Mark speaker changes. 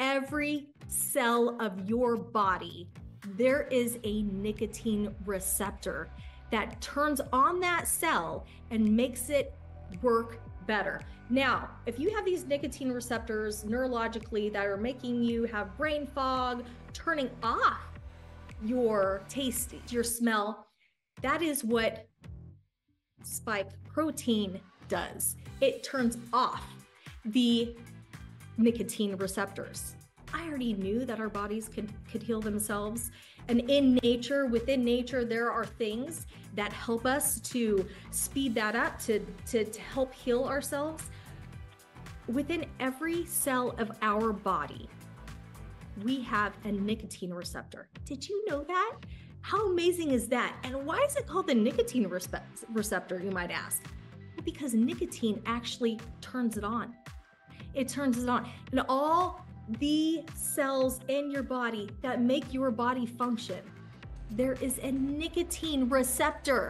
Speaker 1: Every cell of your body, there is a nicotine receptor that turns on that cell and makes it work better. Now, if you have these nicotine receptors neurologically that are making you have brain fog, turning off your taste, your smell, that is what spike protein does. It turns off the nicotine receptors. I already knew that our bodies could, could heal themselves. And in nature, within nature, there are things that help us to speed that up, to, to, to help heal ourselves. Within every cell of our body, we have a nicotine receptor. Did you know that? How amazing is that? And why is it called the nicotine receptor, you might ask? Because nicotine actually turns it on. It turns it on. And all the cells in your body that make your body function, there is a nicotine receptor.